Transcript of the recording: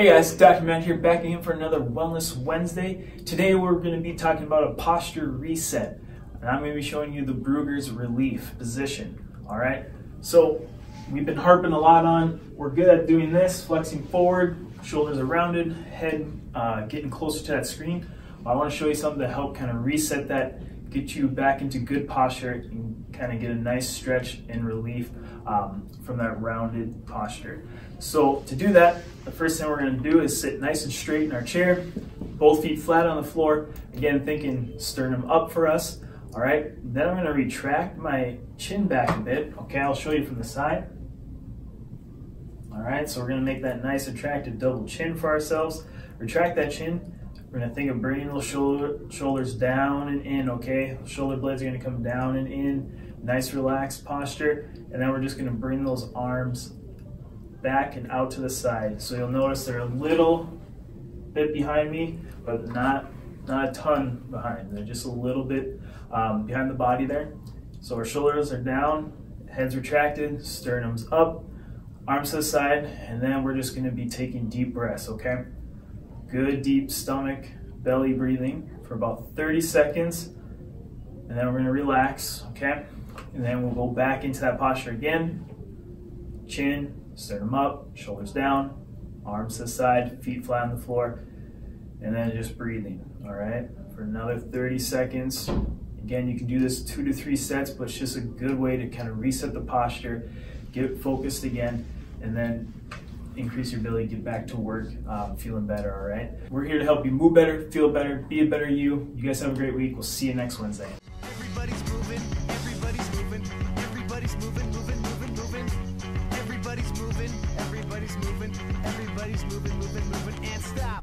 Hey guys, Dr. Matt here back again for another Wellness Wednesday. Today we're going to be talking about a posture reset. And I'm going to be showing you the Brugger's relief position. Alright, so we've been harping a lot on, we're good at doing this, flexing forward, shoulders are rounded, head uh, getting closer to that screen. I want to show you something to help kind of reset that, get you back into good posture and kind of get a nice stretch and relief um, from that rounded posture. So to do that, the first thing we're gonna do is sit nice and straight in our chair, both feet flat on the floor. Again, thinking sternum up for us. All right, then I'm gonna retract my chin back a bit. Okay, I'll show you from the side. All right, so we're gonna make that nice attractive double chin for ourselves. Retract that chin. We're gonna think of bringing those shoulder, shoulders down and in, okay? Shoulder blades are gonna come down and in. Nice relaxed posture. And then we're just gonna bring those arms back and out to the side. So you'll notice they're a little bit behind me, but not, not a ton behind. They're just a little bit um, behind the body there. So our shoulders are down, heads retracted, sternum's up, arms to the side, and then we're just gonna be taking deep breaths, okay? Good deep stomach, belly breathing for about 30 seconds, and then we're gonna relax, okay? And then we'll go back into that posture again, chin, sternum up, shoulders down, arms to the side, feet flat on the floor, and then just breathing, all right? For another 30 seconds. Again, you can do this two to three sets, but it's just a good way to kind of reset the posture, get focused again, and then increase your ability to get back to work um, feeling better, all right? We're here to help you move better, feel better, be a better you. You guys have a great week. We'll see you next Wednesday. Everybody's moving, everybody's moving, everybody's moving, moving, moving, moving. Everybody's moving, everybody's moving, everybody's moving.